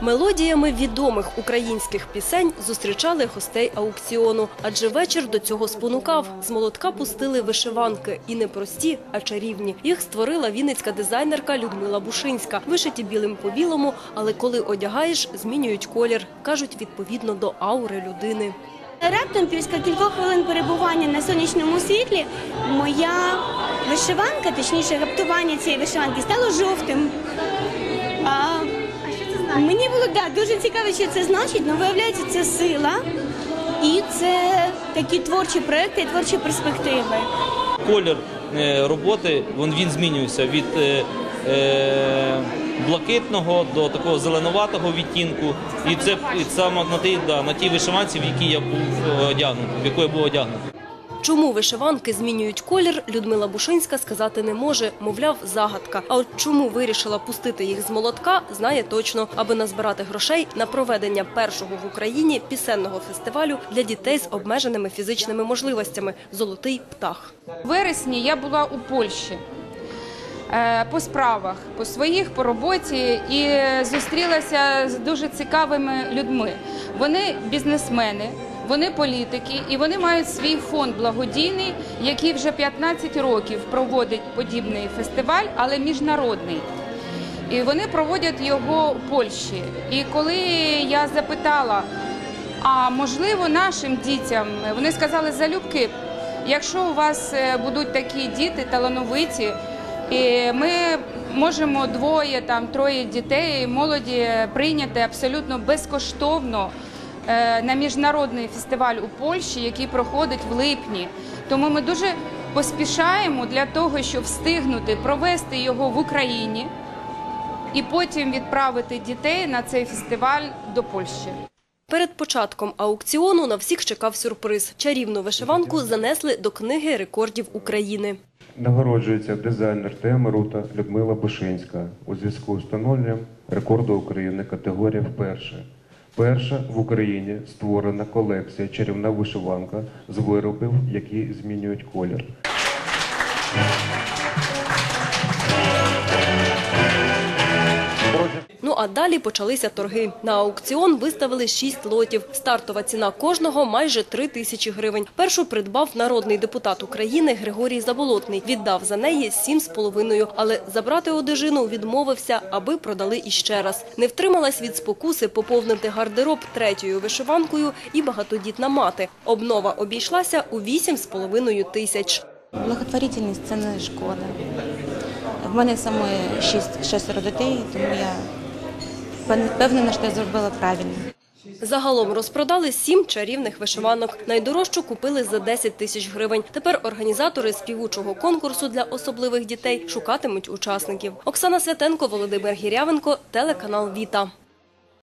Мелодіями відомих українських пісень зустрічали гостей аукціону, адже вечір до цього спонукав. З молотка пустили вишиванки і не прості, а чарівні. Їх створила вінницька дизайнерка Людмила Бушинська. Вишиті білим по білому, але коли одягаєш, змінюють колір. кажуть відповідно до аури людини. Раптом після кількох хвилин перебування на сонячному світлі моя вишиванка, точніше гаптування цієї вишиванки, стало жовтим. Мені було да, дуже цікаво, що це значить, але виявляється, це сила і це такі творчі проекти, і творчі перспективи. колір е, роботи він, він змінюється від е, е, блакитного до такого зеленуватого відтінку. І це саме на тій, да, на тій вишиванці, в якій я був е, одягнутий, в яку я був одягнутий. Чому вишиванки змінюють колір, Людмила Бушинська сказати не може, мовляв, загадка. А от чому вирішила пустити їх з молотка, знає точно, аби назбирати грошей на проведення першого в Україні пісенного фестивалю для дітей з обмеженими фізичними можливостями Золотий птах. У вересні я була у Польщі е, по справах, по своїх, по роботі і зустрілася з дуже цікавими людьми. Вони бізнесмени, вони політики, і вони мають свій фонд благодійний, який вже 15 років проводить подібний фестиваль, але міжнародний. І вони проводять його у Польщі. І коли я запитала, а можливо нашим дітям, вони сказали залюбки, якщо у вас е, будуть такі діти талановиті, і ми можемо двоє, там троє дітей, молоді прийняти абсолютно безкоштовно на міжнародний фестиваль у Польщі, який проходить в липні. Тому ми дуже поспішаємо для того, щоб встигнути провести його в Україні і потім відправити дітей на цей фестиваль до Польщі. Перед початком аукціону на всіх чекав сюрприз. Чарівну вишиванку занесли до книги рекордів України. Нагороджується дизайнер теми Рута Людмила Бушинська у зв'язку з встановленням рекорду України категорія вперше. Перша в Україні створена колекція чарівна вишиванка з виробів, які змінюють колір. Далі почалися торги. На аукціон виставили шість лотів. Стартова ціна кожного майже три тисячі гривень. Першу придбав народний депутат України Григорій Заболотний. Віддав за неї сім з половиною, але забрати одежину відмовився, аби продали іще раз. Не втрималась від спокуси поповнити гардероб третьою вишиванкою і багатодітна мати. Обнова обійшлася у вісім з половиною тисяч. Благотворительність це не шкода. В мене самої шість шестеро дітей, тому я впевнена, що я зробила правильно. Загалом розпродали сім чарівних вишиванок. Найдорожчу купили за 10 тисяч гривень. Тепер організатори співучого конкурсу для особливих дітей шукатимуть учасників. Оксана Святенко, Володимир Гірявенко, телеканал Віта.